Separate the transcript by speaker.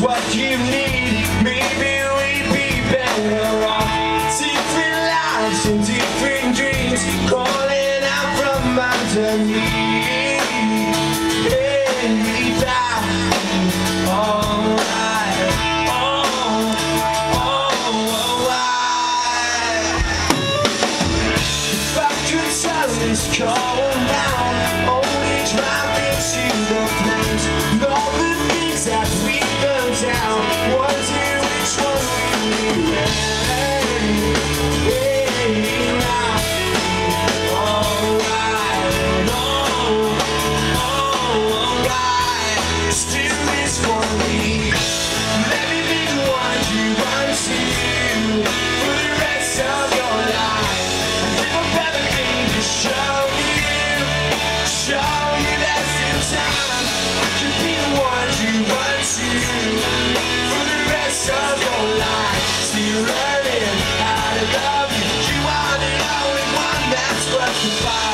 Speaker 1: what you need. Maybe we'd be better off. Different lives and different dreams, calling out from underneath. Hey, that, alright, oh, oh, alright. If I could tell this cold learning how to love you. She wanted all in one, that's what you find.